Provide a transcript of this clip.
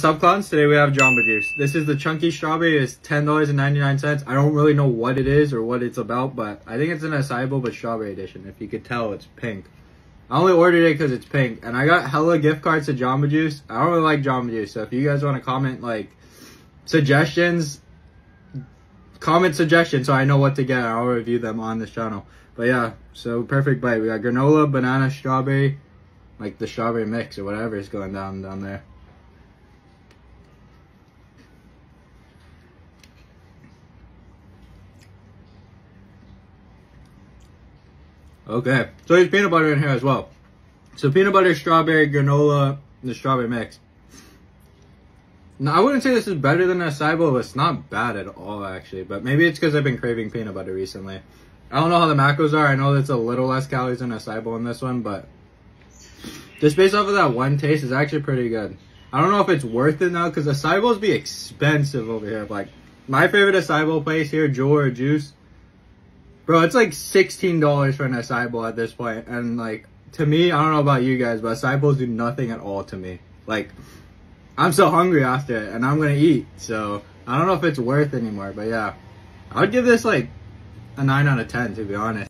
What's up clowns? Today we have Jamba Juice. This is the chunky strawberry. It's $10.99. I don't really know what it is or what it's about, but I think it's an acai but strawberry edition. If you could tell, it's pink. I only ordered it because it's pink. And I got hella gift cards to Jamba Juice. I don't really like Jamba Juice, so if you guys want to comment like suggestions, comment suggestions so I know what to get. I'll review them on this channel. But yeah, so perfect bite. We got granola, banana, strawberry, like the strawberry mix or whatever is going down down there. Okay, so there's peanut butter in here as well. So peanut butter, strawberry, granola, the strawberry mix. Now, I wouldn't say this is better than acai it's not bad at all, actually. But maybe it's because I've been craving peanut butter recently. I don't know how the macros are. I know it's a little less calories than acai in this one, but just based off of that one taste, it's actually pretty good. I don't know if it's worth it now, because acai be expensive over here. Like, my favorite acai place here, Jewel or Juice, Bro, it's like $16 for an acai bowl at this point. And like, to me, I don't know about you guys, but acai bowls do nothing at all to me. Like, I'm so hungry after it and I'm to eat. So I don't know if it's worth anymore, but yeah. I would give this like a 9 out of 10 to be honest.